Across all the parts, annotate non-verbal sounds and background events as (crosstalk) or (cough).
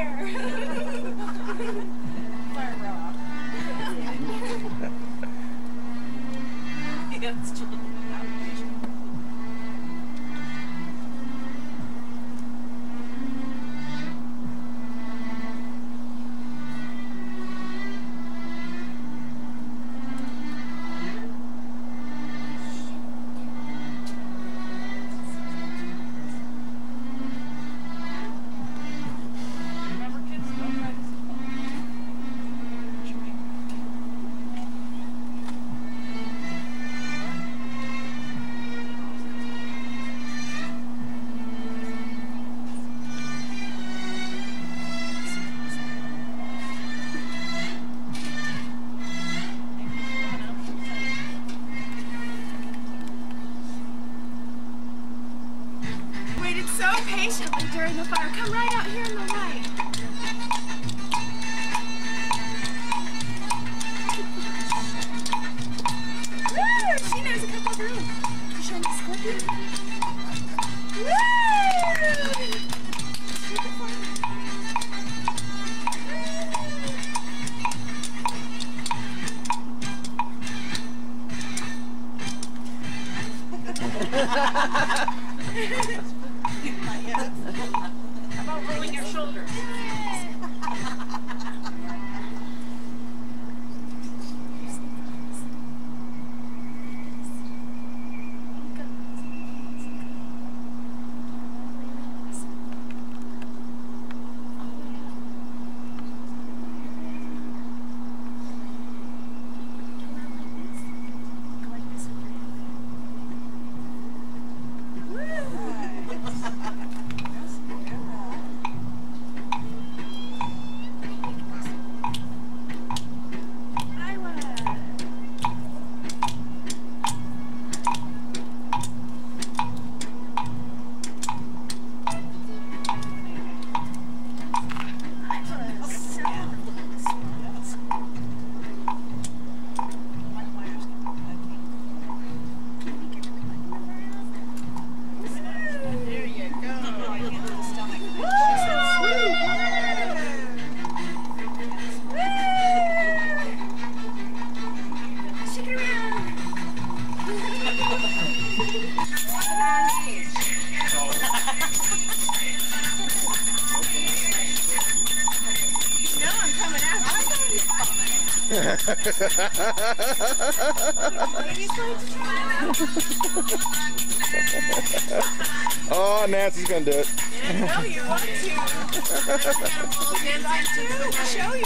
fire. (laughs) fire umbrella. yeah, it's true. patiently during the fire. Come right out here in the light. Woo! She knows a couple of rules. You showing the scorpion? Woo! (laughs) rolling your shoulders. (laughs) (laughs) oh, Nancy's gonna do it. Yeah, you want to. And. Show you.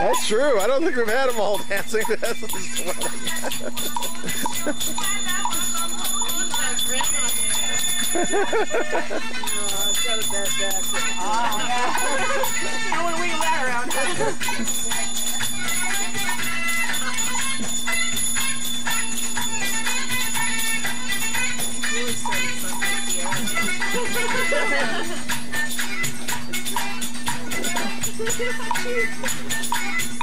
That's true. I don't think we've had them all dancing. (laughs) That's what this is like. I want to wiggle that around. Something (laughs) here.